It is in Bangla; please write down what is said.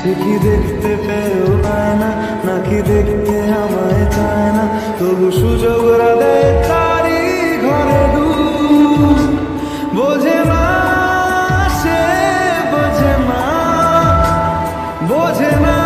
সে কি দেখতে পেও পায় না, নাকি দেখতে আমায় চায় না? তবু সুযোগ ঘরে বোঝে না সে বোঝে না বোঝে না